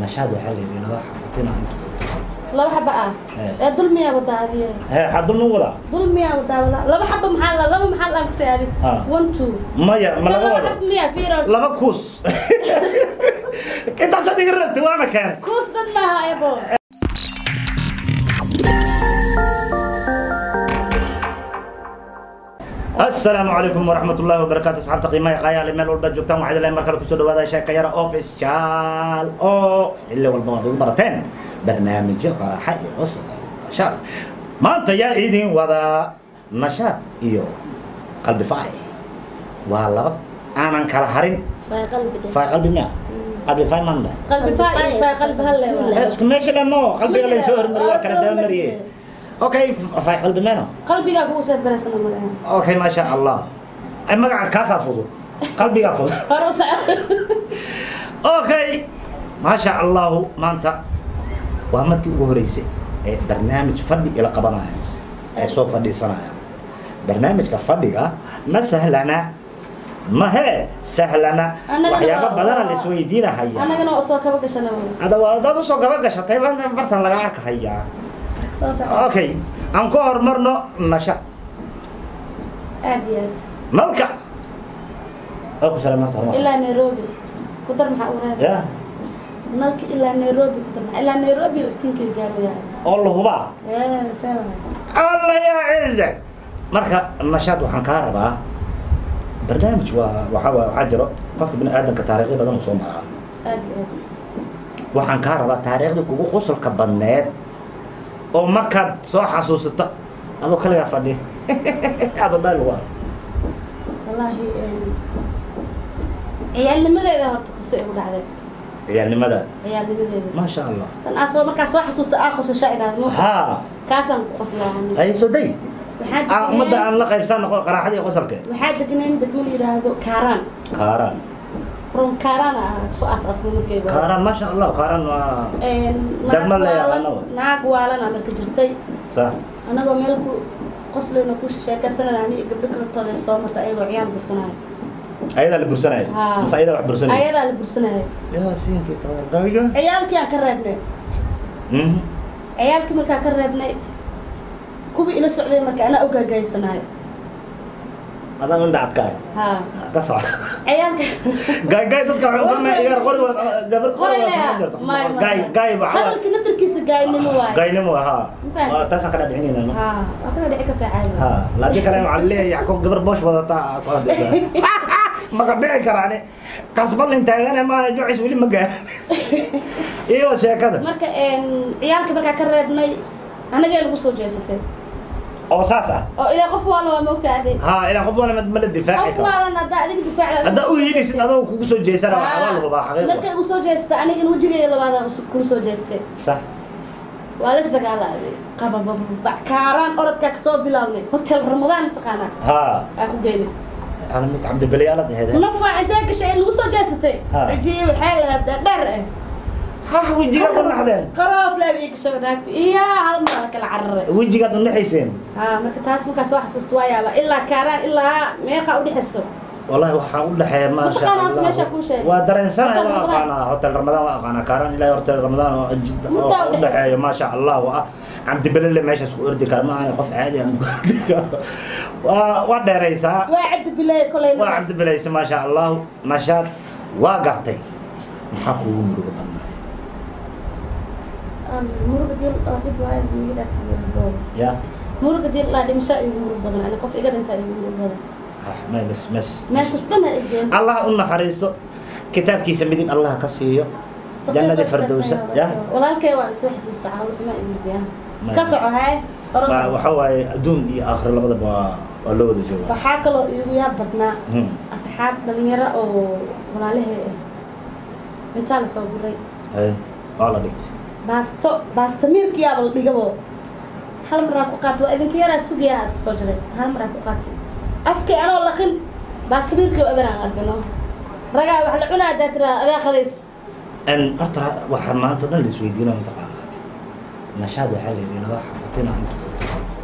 nashaad waxaa la yidhi laba xabatina laba xaba ah Eh. ee dul miyaa wadaa adiga hee xadul nu wadaa dul miyaa wadaa wala laba xaba maxaa la laba maxaa la agsay adig Ah. one two maya ma kan laga laba wado xaba miyaa fiiro laba kuus intaasa dhiga rabti waana keen kuus dhan maaha asalaamu calaykum waraxmat ullahi wabarakaatu asxaabta qiimaha qayaale meel walba joogtaan waxaa ilahay mar kale ku soo dhawaada sheeka yara official oo xilli walba waad ugu barateen. Barnaamijyo qaraxa iyo qosol nashaad maanta yaa idin wadaa nashaad iyo qalbi faay. Waa laba aanan kala harin. Faay qalbi faay manda qalbi faa iyo faa qalbi hal le Bismillah. isku meesha lemo qalbiga laysoo hormariyo waa kala dabamariye okay faay qalbi meno qalbigaa kugu seef garaysana malaha okay maasha allah ay magaca kaasaa fudud qalbigaa fudud okay maasha allahu maanta waa markii ugu horeysay ee barnaamij fadhi ila qabanaya ay soo fadhiisanayaan barnaamijka fadhiga ma sahlana? Mahe sahlana? Waxyaaba badana la isweydiinahaya annagana waa u soo kaba gashana ada waa dad u soo gashatay baan bartan laga soco okay aan ku horumarno nasha aad iyo aad nalka oo ku salaam marta. Ilaa nairobi? Ku dar maxaa u reeba ya nalka ilaa nairobi ku dar maxaa ilaa nairobi oo iftiinkii gaaraya oo la hubaa ee sewa alla yaa ciise marka nashaad waxaan kaa rabaa barnaamij waa waxaa waa waxaa jiro qofka bini aadamka taariikhyo badan uu soo maraa aad iyo aad waxaan kaa rabaa taariikhdii kugu qosolka badneed oo markaad soo xasuusato adoo kaligaa fadhi. Adoo dhaal waa. Wallaahi ciyaalnimadeeda horta qiso igu dhacday. Ciyaalnimadaada ciyaalnimadeeda. Maasha allah. Tan aa soo markaa soo xasuusta aa qosasha idhaahda ma haa kaasaan ku qoslaa ay soo day ummadda aan la qaybsan noqo qaraxadii qosolkeed waxaa degnayn degmo la yidhaahdo kaaraan. Kaaraan from kaaraan ah soo kaaraan maasha allah kaaraan waa naag la waalan- yaqaano wa. naag waalanaa marka jirtay anagoo meel ku qoslayno ku sheekaysanana ani iyo gabdho soo marta ayagoo ciyaal bursanaya ayadaa la bursanaya Haa. mase ayadaa wax bursanaya ayadaa la bursanaya yaa siinkii tabargaaga ciyaalkii aan ka reebnay ciyaalkii markaa ka reebnay kuwii ila socday marka anaa ogaagaysanayo adaa indha adkaay haa ka soco ciyaalka gaay gaay dadka waxay qori wad gabar qori may- gaay gaay waxa hadalkii naftarkiisa gaynimo waaye gaynimo ha Fahantay? waa taasaan ka dhadhicinayna haa waa kana dhici kartaa caadi ha laakiin kale waxaa leeyahay yacquub gabar boosh wadata aad soo dhisa maka dhici karaani kasbalin taagane maana jocis weli ma gaar iyo sheekada marka ciyaalka markaa ka reebnay anagee lagu soo jeesatay oo saas ah oo ilaa qof waalan waa moogta adi ha ilaa qof wala ma la difaaci qof karo waalan haddaa adiga difaacda haddaa u hiilisid adoo kugu soo jeesana waa waa lagu baa markay xaqiiqa igu soo jeestay anigana wejigayga labaada kula soo jeestay sax waa la isdagaalaaday qabababa kaaraan orodkaa ka soo bilaabnay hotel ramadaan mataqaanaa ha aa ku geynay ana mid cabdibaliyaala dheheede nafa intee gashay ee nagu soo jeesatay Ha. cijiye hah wejigaad u naxdeen? Qorooflaab ii gasho wanaagta iyo hal mar aan kala cararay wejigaad u naxayseen? Haa marka taas markaa soo xasuusta waa yaaba. Ilaa kaaraan ilaa meeqa u dhexayso wallahi waxaa u dhexeeya maasha allah waa dareensanaya waa aqaanaa. Hotel ramadaan waa aqaanaa. Kaaraan ilaahay horteed ramadaan oo u dhexeeyo maasha allah waa ah, cabdi belele meeshaas ku ordi kara. Maahan qof caadi aan kuordi karo. Waa dheeraysaa waa cabdi biley koley waa cabdi bileysa maasha allah nashaad waa gartay maxaa kuugu murugo badnaa? Ya. Muruga dil laa dhimashaa igu murug badan. Ani qof iga dhintaa igu murug badan. Ah meeshas Allah u naxariisto. Kitaabkiisa midin Allah ka siiyo. Ya. Walaalkay waa isoo xasuusta ka soco haye Waa- soco. waxa waaye adduun iyo aakhiro labadaba waa loo wada joogaa waxaa kaloo igu yaab badnaa Hmm. asxaab dhalinyaro oo walaalahey ah cuntaa la soo guray. Ay, waa la dhigtay baasto baasto miirkiyaaba la dhigabo. Hal maraa ku qaatay waa idinka yaraa sugayaa iska soo jaray hal maraa ku qaatay afkii anoo laqin baasto miirkii oo eberaan arkino ragaa wax la cunaa haddaa tiraa adaa qadays. Horta waxaa maanta dhan la isweydiina mataqaanaa nashaad waxaa la yidhi laba xabatina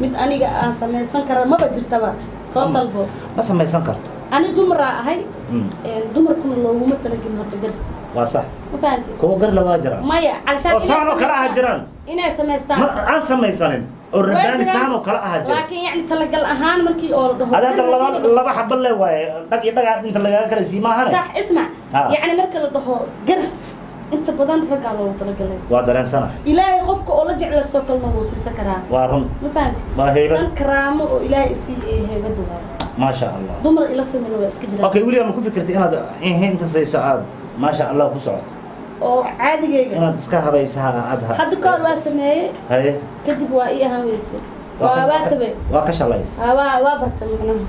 mid aniga aan samaysan kara maba jirtaba. Totalbo ma samaysan karto. Ani dumaraa ahay. Mm, dumarkuna looguma talagelin horta gar. Waa sax ma fahanti? Kuwa gar labaa jira maya calashaan oo saan oo kale aha jiraan. inay samaystaan ma aan samaysanin. Oo rabbaani saan oo kale aha jira laakiin yacni talagal ahaan markii oo la dhaho ada hadda gar laba laba xabo le waaye dhag iyo dhagaa inta lagaga kala sii maahane sax ismac Ah. yacni marka la dhaho gar inta badan raggaa loogu talagalay. Waa dareensanahay ilaahay qofka oo la jeclaystoo kalena wuu siisan karaa? Waa run. Ma fahanti? Waa heybad dan karaamo oo ilaahay isii ee heybadu waayo maasha allah dumar ila sameyna waa iska jiraan okay weligaa ma ku fikirtay inaad inta sayso aad. Maasha allah ku socoto oo caadigeyga inaad iska habaysaha aad ha hadda kahor waa sameeyey. Haye kadib waa ii ahaan weyse Waa waa ka- waa tabe. waa ka shalaysa. Waa waa barta macnaha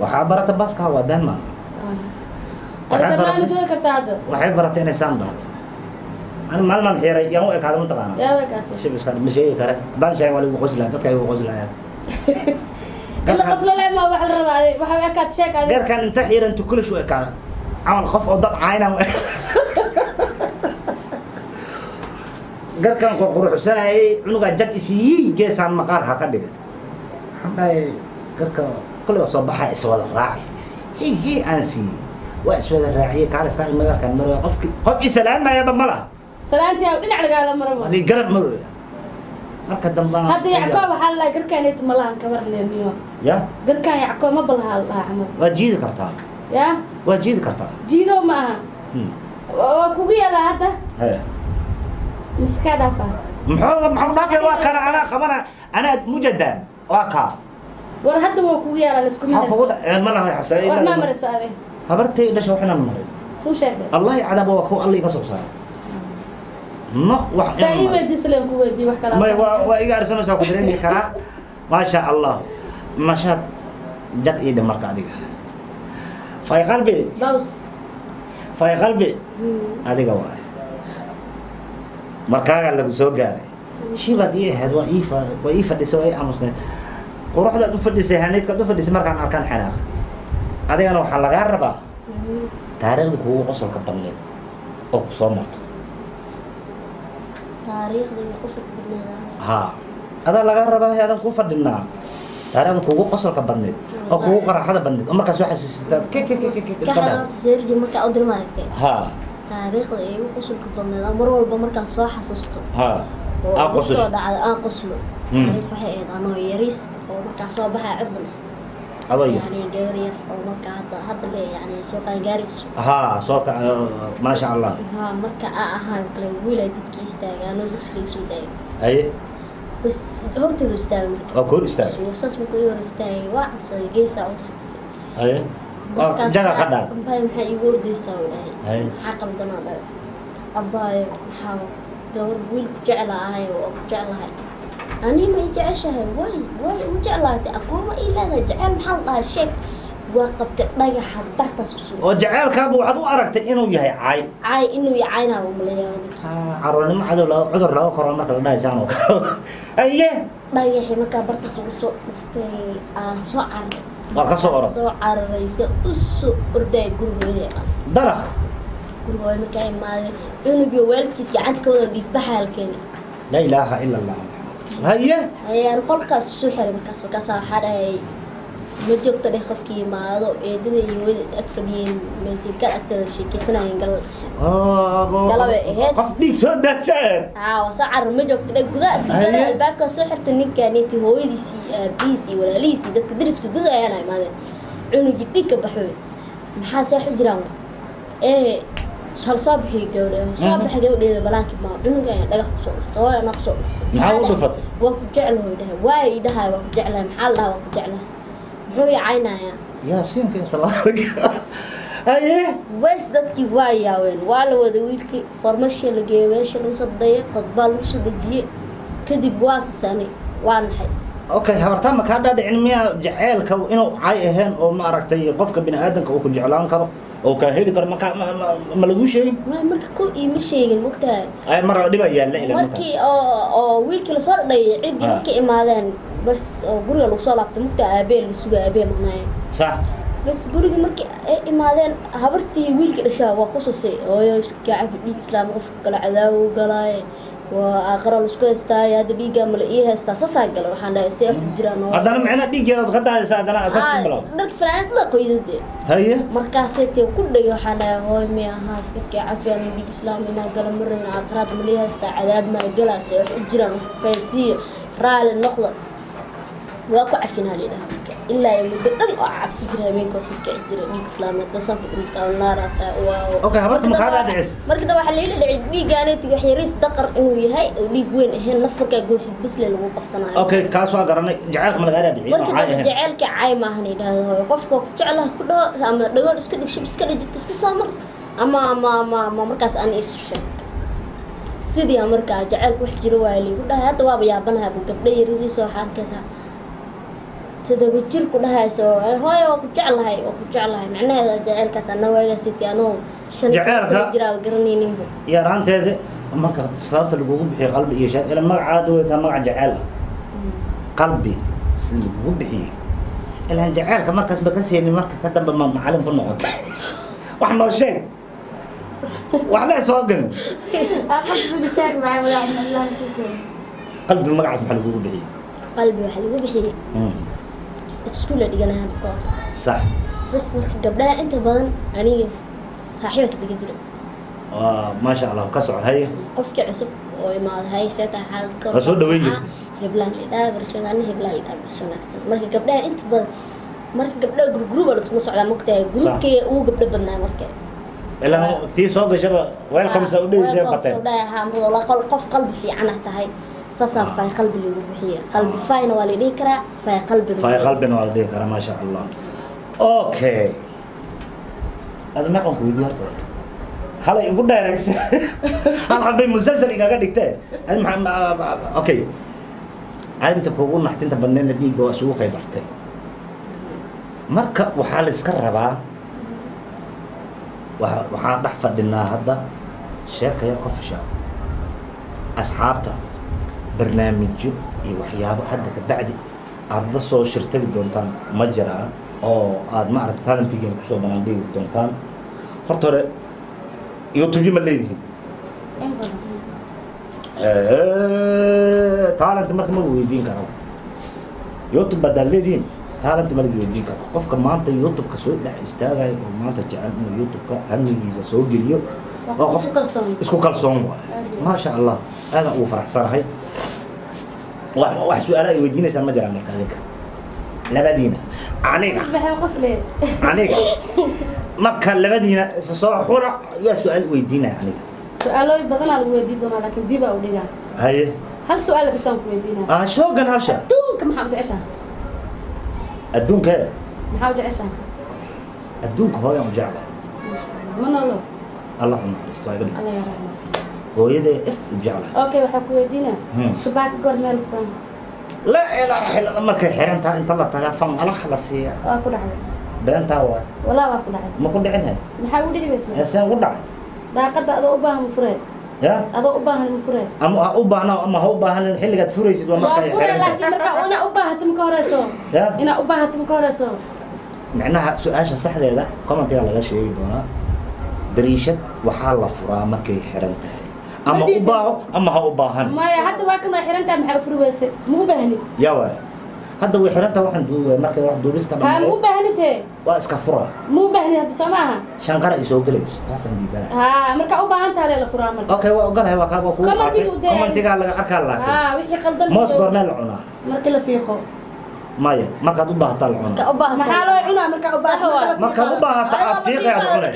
waxaa barata baaska waa been maaha Waxay baratay- ma inay saan dhahdo ani maalinaan xiiray yaan u ekaada shib iska ma sheegi kare. Haddaan sheeg waa lagu qoslaa dadka ay ugu qoslaayaan ila qosla le ma wax la rabaa adi waxa way kaat sheeg adi geerkan inta xiiran tukulish u ekaada camal qof oo dad caynan garkan qurquruxsanayay cunugaa jag isiyii geesaan maqaar ha ka dhigay waxaan dhahay garka kolay waa soo baxaa iswada raacay. Hi hi aan siiyey waa iswada raaciyey kaaliskaa magaalkan maraya qofki qof isalaamaayaba ma laha. Salaantii aw dhinac lagaala marabo waa lii garab maraya marka dambana hadda yacqoob waxaa la dhahaa garkaan malahan kabarneeniyo ya? Garkaan yacqoob ma balahaa la dhahaa camal. Waa jiidi kartaa. Yaa waa jiidi kartaa. Jiido ma aha. Hmm. waa kugu yaalaa hadda? Hee. miskaa dhaafaa muxuu maxamed dhaafi waa kana anaa qabana anaa mujadan waa kaa. War hadda waa kugu yaalaa la isku maxaa kugu maraysta dhaceen ma xasay wax habartay dhasha kuu sheegay allahi cadaab waa kuwa alla iga soo saaray. No wax wax may waa iga arsanaysaa ku dareemi karaa. Maasha allah. Mashaad jag ii dhim marka adiga. Fay qalbi. Fay qalbi. Adiga waay. Markaagaa lagu soo gaaray. Shibaad ii ahayd waa ii fadhisay waa ii aamusneed quruxdaad u fadhisay hanaydkaad u fadhisay markaan arkaan xanaaq adigana waxaa lagaa rabaa taariikhda kugu qosolka badneed oo ku soo marto. Badneeda haa adaa lagaa rabaa adan kuu fadhinaa taariikhda kugu qosolka badneed oo kugu qaraxada badneed oo markaas dir maaragtay haa taariikhda igu qosolka badneed oo mar walba markaan soo xasuusto. Oo soo dhacda aan qoslo. Hmm. taariikh waxay ahayd anoo yariis oo markaa soo baxaya cudban haa soo ka maasha allah. Marka aa ahaan kale wiilaa dadka istaaga anoo dugsiga soo daaya haye bas horteedu istaaga marka. Waa koor istaag saas markuu i hor istaagay waa cabsaday geesaa u sigtay haye waa jaga ka dhaad abaayo maxaa iigu ordaysaa u dhahay haye maxaa qaldanaa dhahay abaayo maxaa gabar wiil ku jecla ahay oo ku jeclahay ani ma jeceshahay way way u jeclaatay aqooma ii leedahay jecel maxaa la dhahaa sheeg waa qabtay dhagaxa bartaas u sugan oo jaceylkaaba waxaad u aragtay inuu yahay caay caay inuu i caynaa umaleeyaa caruurnimo cadow laga cudur laga koro marka la dhahaysaan oo aye dhagaxii markaa bartaas ugu soo dhuftay aa soo cararay waa ka soo orod soo cararaysa u soo ordaya gurigooda imaan dalakh gurigooda markaa cunugii waalidkiis gacanta ka wada dhiigbaxa halkeeni laa ilaaha ila allah haye ayaan qolkaas u soo xiray markaas markaasaa waxaa dhahayay ma joogta dheh qofkii imaado eedada iyo hooyada is ag fadhiyeen meeljiilkaan agteeda sheekeysanayeen gal Galabay ahayd. qof dhiig soo daasheen aa soo carar ma joogta dheh gudaha iska gala albaabkaa soo xirtay ninkaaniintii hooyadiisii aabihiis iyo walaalihiis iyo dadka dariska dudayaana imaadeen cunugii dhiig ka baxooy maxaa seexu jiraan ee Mhm. gabadheeda balaankii dhuftay hooy anaa kusoo dhuftay maxaa u Maxaa dhufatay waa ku jeclahay dhahay waa i dhahay waa ku jeclahay maxaa la dhahaa waa ku jeclahay muxuu i caynayaa yaasiinka inta laga haye ways dadkii waa yaaween waa la wada wiilkii farmashiya la geeyey meesha laga soo dayay qodbaa lagu soo dejiyey kadib waa sisaanay waa naxay okay habartaa ma kaa dhaadhicin miyaa jaceylka inuu cay ahayn oo maaragtay qofka bini aadanka uu ku jeclaan karo oo kaa heli karo ma, ma, ma laguu sheegin? Ma marka ko iima sheegin mogtahay ay mar dhiba yaalla ila markii oo wiilkii la soo dhadhayay ciddii Ah. markay imaadeen bas oo guriga lagu soo laabtay mogtahay aabee la suga aabee maqnaayeen sax bas gurigii markii ay imaadeen habartii wiilka dhashaa waa ku sasay hooyo iska cafi dhiig islaam qofka kale cadaawo galaaye waa aakhira la isku haystaaye hadda dhiiggaa mala ii haystaa sasaa gala waxaan dhahay see ku jiraan oo haddana macnaa dhiiggeedaad ka daadaysa haddana asaas ku bilow dharka fanaanad la qoydade haye markaasay tee ku dhagay waxaan dhahay hooy may ahaa iska kee cafiyaan dhiig islaam inaa gala marina aakhiraad mala ii haystaa cadaab maa ilaa muddo dhan oo cabsi jira habeenkaas u kici jira. Dhiig islaamna dasan ku dhuntaa naarata waa Okay, habarta ma kaa dhaadhicis? marka da waxaa layla dhacay dhiiggaaneti wax yariis daqar inuu yahay oo dhiig weyn ahayn naf markaa goosid basle lagu qabsanayo okay kaas waa garanay. Jaceylka ma dhaadhicin oo marka jaceylka cay maahan yidhahda hooyo qofka ku jeclaha ku dhaho ama dhagoon iska dhig shib iska dhijidka iska soo mar ama ama ama markaas aan isu sheeg sidii markaa jaceylka wax jiro waa liigu dhahay hadda waaba yaabanaha bu gabdho yaririisa waxaa arkaysaa todoba jir ku dhahayso hooyo waa ku jeclahay waa ku jeclahay. Macnaheeda jaceylkaas ana waagaasiti anoo shan Jaceylka- sano jiraa garanayninbu yaraanteeda marka sababta lagugu bixiyo qalbi iyo shaad ila magacaada weytaa magac jaceyl ah. Qalbi si lagugu bixiyey ilaan jaceylka markaas ba ka seeni marka ka dambe ma macalin ku noqota wax noo sheeg. Wax le soo gan qalbi magacaas maxaa lagugu bixiyey qalbi waxaa lagu bixiyey Iskuulla dhiganaya hadda kahor sax. Bas marka gabdhaha inta badan aniga saaxiiba ka dhiga jira maasha allah ka soco haye qofkii cusub oo imaada hay seeta xaalad ka soo dhaweyn jirtay? heblaan lidhaa barashoon ana heblaan lidhaa barasho wanaagsan. Marka gabdhaha inta badan marka gabdhaha gurguruba lasuma socdaa mogtahay gurubkii ugu gabdho badnaa marka. Ilaa tii soo gashaba sa u dhaweysa bateen qof qalbi fiican ah tahay saasaa fay qalbi lagu bixiya qalbi fayna waa la dhihi karaa fay qalbi fay qalbina waa la dhihi karaa maasha allah okay ada meeqan ku weydiye horta halay igu dheeraysa hal xabbay musalsal igaga dhigtee. Adi maxaa- ma- ma- ma- okay arrinta kugu naxtinta badneedna dhiigga waa isugu kay dartay marka waxaa la iska rabaa wa- waxaan dhex fadhinaa hadda sheeka yar official asxaabta barnaamijyo iyo waxyaabo hadda ka bacdi aada la soo shirtagi doontaan ma jiraan oo aada maaragta talentigiina ku soo banaan dhigi doontaan. Horta hore youtube ma leedihiin. Talent marka ma weydiin karo. Youtube baad leedihiin talent ma la weydiin karo. Qofka maanta youtube-ka soo dhex istaagayo oo maanta jecel inuu youtube-ka hamigiisa soo geliyo oo qof isku kalsoon waayo. Maasha allah aadan ugu faraxsanahay واح سؤال أي ودينا سان مجرى مرت هذاك لبدينا عنيك بها مسلم عنيك مكة لبدينا سوا خورا يا سؤال ودينا عنيك سؤال أي بدل على ودي دونا لكن دي بقولينا هاي. هل سؤال في سان ودينا آه شو كان هالشيء أدون كم حاول تعيشها أدون كذا محاول تعيشها أدون كهوا يوم جعبة. ما شاء الله. من الله. اللهم الله يرحمه. Hooyadee if u weydiinaa Hmm. markay xiran tahay inta la tagaa fan alaha la siiya beentaa waay ma ku dhicin hay? Maxaa u dhici baysa heeseen ugu dhacay. Daaqada adoo u baahan mufuree ya? Adoo u baahan mufuree ama ha u baahna ama ha u baahanin xilligaad furaysid waa fure xiran laakiin markaa inaa u baahato maka horeyso. Ya? Inaa u baahato maka horeyso. Micnaha su'aasha saxdeeda commentiga laga sheegi doonaa. Dariishad waxaa la furaa markay xiran tahay ama u baaho ama ha u baahan maya hadda waa kan waa xirantaha maxaa u furi weyse mau baahni yaa waay. Hadda way xiran tahay waxaan duuba markay wax duubista ha mau dhamaayo baahnitee waa iska fura. Mau baahni hadda soo maaha shanqara ay soo gelayso taasaan diidana ha markaa u baahan taha lee la furaa marka. Okay waa ogolahay waa kaa waa kugu qaatay. commentigaa laga arkaa laakiin. Wixii qaldan moos goormee la cunaa. Marka la fiiqo maya markaad u baahataa la cunaa? U baahato aad fiiqay aad cunay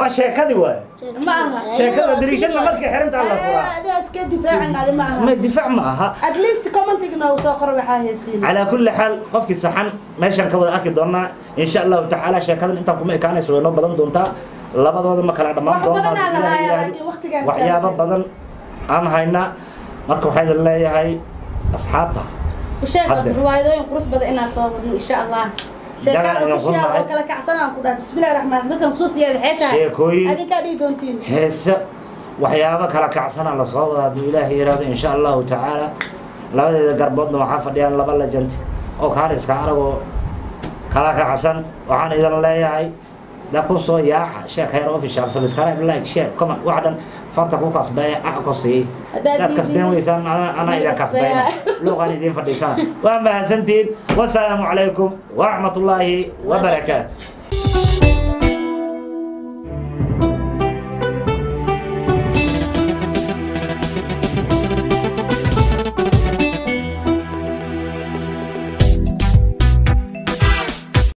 waa sheekadi waay. Sheekada dariishadna markii xirintaa la furaa. Difaac ma aha. Calaa kulli xaal qofkii saxan meeshaan ka wada arki doonaa insha allahu tacaala sheekadan intaan kuma ekaanayso way noo badan doontaa. Labadooda ma kala dhammaan doontaa badan aan haynaa marka waxaan leeyahay asxaabta usheeg riwaayadooyin qurux badan inaan soo wadno insha allah heese waxyaabo kala kacsana la soo wada hadduu ilaahay yiraahdo insha allahu tacaala labadeeda garboodna waxaa fadhiyaan laba lejanti oo kaariska aragoo kala kacsan waxaan idin leeyahay da ku soo yaaca sheek heer official like share comment waxa dhan farta ku kasbeeya ac ku sii Haddaad dad kasbeen diidin, weysaan ana ana idin kasbeena kasbeeya. luuqan idin fadhiisana waa mahadsantihiin wasalaamu calaykum waraxmatullaahi wabarakaatu